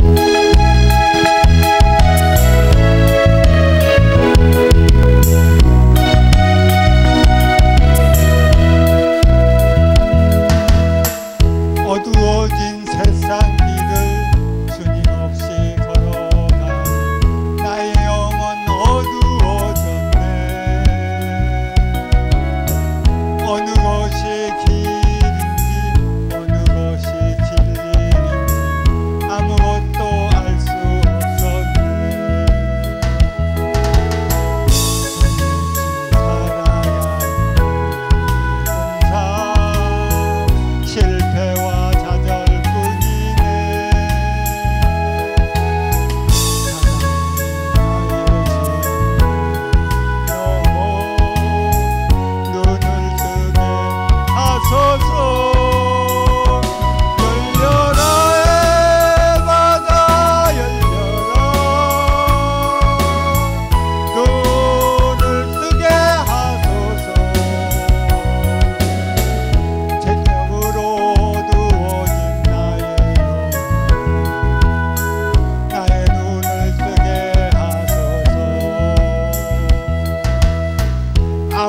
네.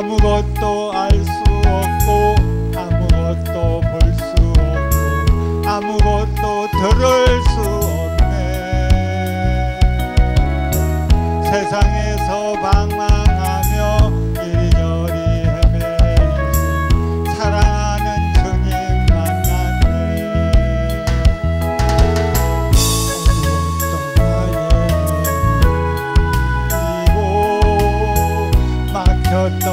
아무것도 알 수 없고 아무것도 볼 수 없고 아무것도 들을 수 없네 세상에서 방황하며 이리저리 헤매니 사랑하는 주님 만났네 어두웠던 나의 이곳 막혔던